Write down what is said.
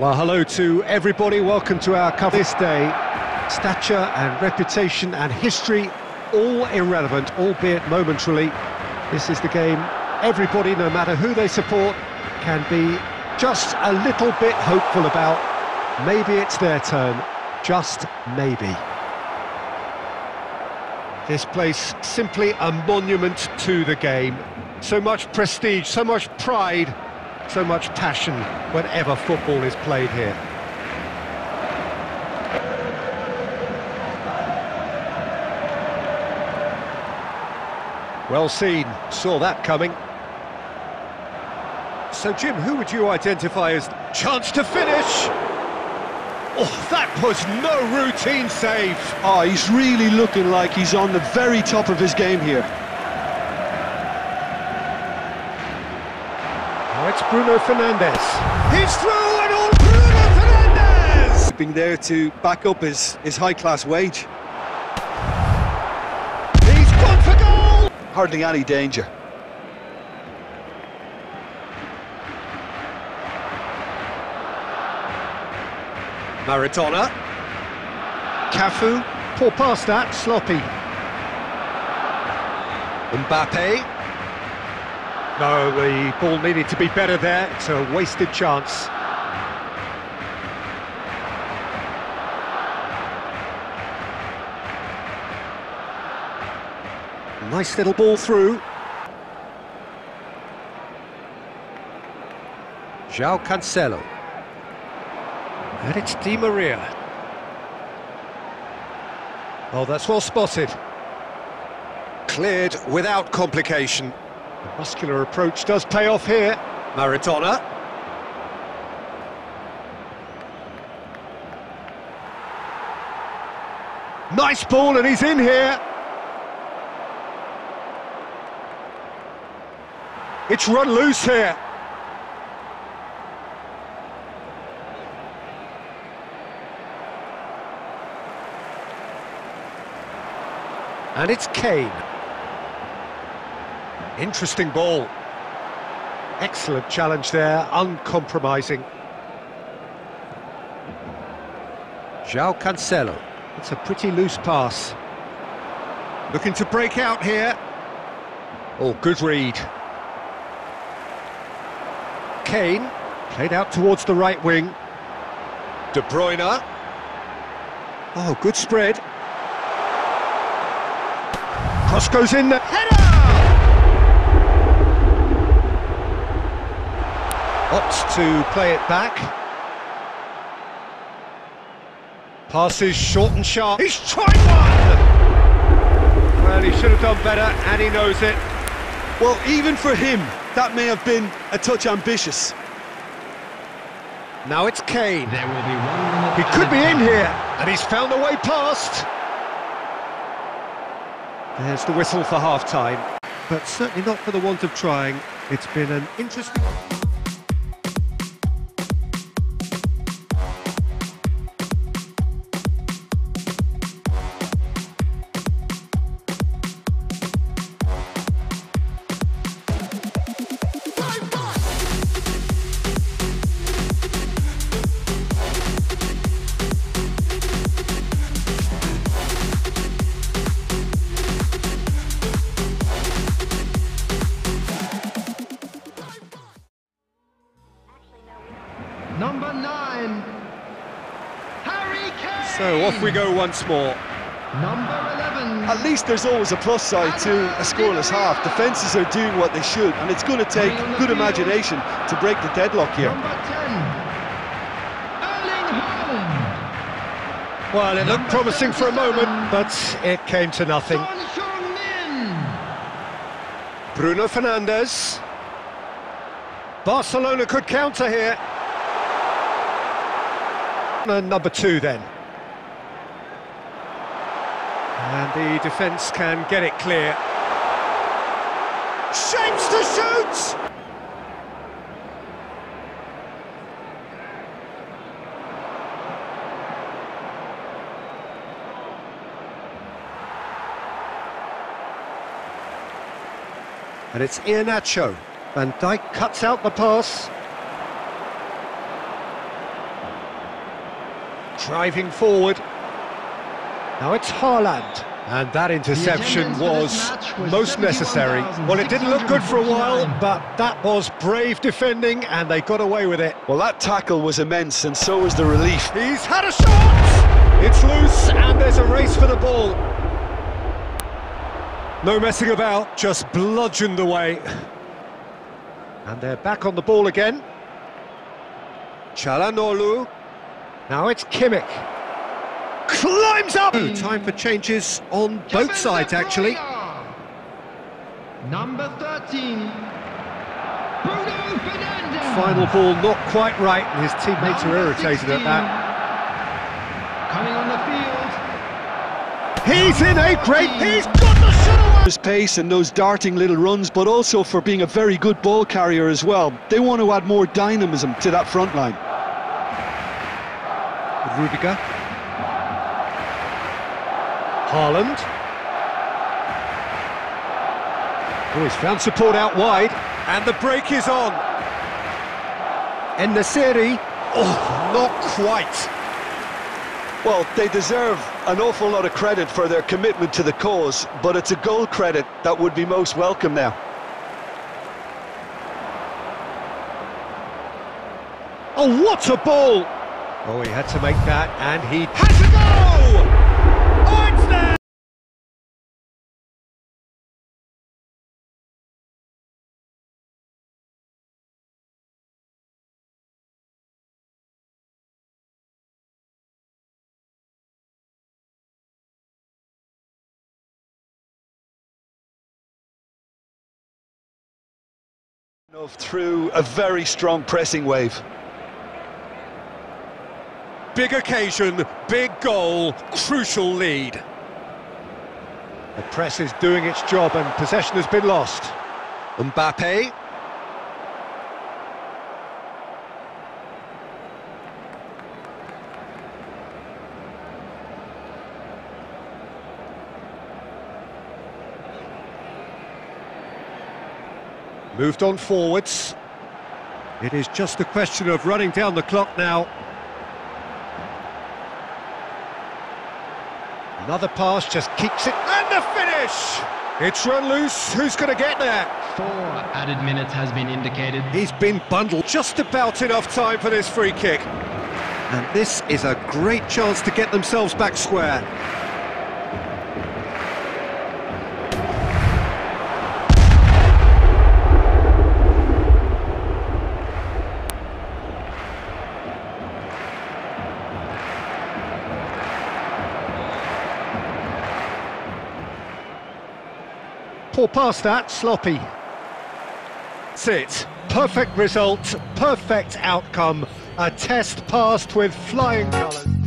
Well, hello to everybody. Welcome to our cover this day. Stature and reputation and history, all irrelevant, albeit momentarily. This is the game everybody, no matter who they support, can be just a little bit hopeful about. Maybe it's their turn, just maybe. This place simply a monument to the game. So much prestige, so much pride, so much passion whenever football is played here. Well seen, saw that coming. So Jim, who would you identify as chance to finish? Oh, that was no routine save. Oh, he's really looking like he's on the very top of his game here. Now it's Bruno Fernandes. He's through and all Bruno Fernandes! Being there to back up his, his high-class wage. He's gone for goal! Hardly any danger. Maradona. Cafu. Poor pass that, sloppy. Mbappe. No, the ball needed to be better there. It's a wasted chance. Nice little ball through. João Cancelo. And it's Di Maria. Oh, that's well spotted. Cleared without complication. The muscular approach does pay off here. Maradona. Nice ball and he's in here. It's run loose here. And it's Kane. Interesting ball. Excellent challenge there, uncompromising. João Cancelo. It's a pretty loose pass. Looking to break out here. Oh, good read. Kane, played out towards the right wing. De Bruyne. Oh, good spread. Cross goes in there. Header! Opts to play it back. Passes short and sharp. He's tried one! Well, he should have done better, and he knows it. Well, even for him, that may have been a touch ambitious. Now it's Kane. There will be one He could be in here, and he's found a way past. There's the whistle for half-time, but certainly not for the want of trying. It's been an interesting... So off we go once more. Number 11. At least there's always a plus side to a scoreless half. Defences are doing what they should, and it's going to take good imagination to break the deadlock here. Number 10, Erling Haaland. Well, it looked promising for a moment, but it came to nothing. Bruno Fernandes. Barcelona could counter here. And number two then. And the defence can get it clear. Shapes to shoot! And it's Iheanacho. Van Dijk cuts out the pass. Driving forward. Now it's Haaland. And that interception attendance for this was was most necessary. Well, it didn't look good for a while, but that was brave defending, and they got away with it. Well, that tackle was immense, and so was the relief. He's had a shot! It's loose, and there's a race for the ball. No messing about, just bludgeoned away. And they're back on the ball again. Çalhanoğlu. Now it's Kimmich. Climbs up! Time for changes on both sides, actually. Number 13. Bruno Fernandes. Final ball not quite right, and his teammates are Number irritated at that. Coming on the field. He's in a great... He's got the shot away! His pace and those darting little runs, but also for being a very good ball carrier as well. They want to add more dynamism to that front line. Rudiger. Haaland. Oh, he's found support out wide, and the break is on. Enesiri. Oh, not quite. Well, they deserve an awful lot of credit for their commitment to the cause, but it's a goal credit that would be most welcome now. Oh, what a ball! Oh, he had to make that, and he has to go! Oh, Through a very strong pressing wave. Big occasion, big goal, crucial lead. The press is doing its job and possession has been lost. Mbappe. Moved on forwards. It is just a question of running down the clock now. Another pass just kicks it, and the finish! It's run loose, who's going to get there? Four added minutes has been indicated. He's been bundled just about enough time for this free kick. And this is a great chance to get themselves back square. Pass that, sloppy. That's it. Perfect result, perfect outcome. A test passed with flying colours.